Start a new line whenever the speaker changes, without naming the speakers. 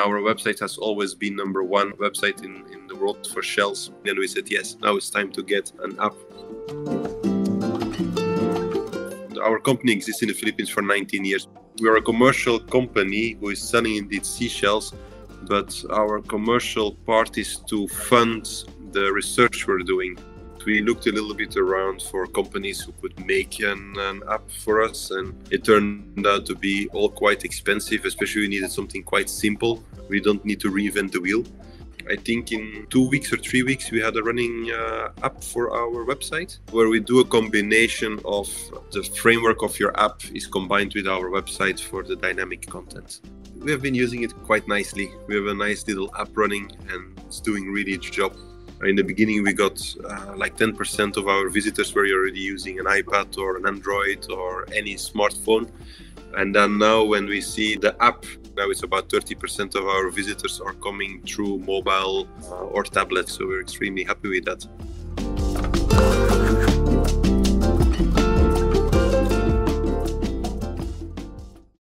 our website has always been number one website in, in the world for shells. And we said, yes, now it's time to get an app. Our company exists in the Philippines for 19 years. We are a commercial company who is selling indeed seashells, but our commercial part is to fund the research we're doing. We looked a little bit around for companies who could make an, an, app for us, and it turned out to be all quite expensive, especially we needed something quite simple. We don't need to reinvent the wheel. I think in two weeks or three weeks, we had a running uh, app for our website where we do a combination of the framework of your app is combined with our website for the dynamic content. We have been using it quite nicely. We have a nice little app running and it's doing really its job. In the beginning, we got uh, like 10% of our visitors were already using an iPad or an Android or any smartphone. And then now, when we see the app, now it's about 30% of our visitors are coming through mobile uh, or tablet. So we're extremely happy with that.